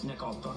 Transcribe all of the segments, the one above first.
Sinek alttan. Cool.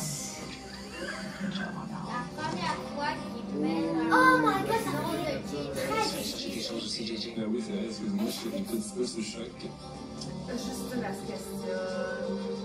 Gigi. Ah oui, c'est vrai, excuse-moi, je suis un peu sous choc. Juste la question.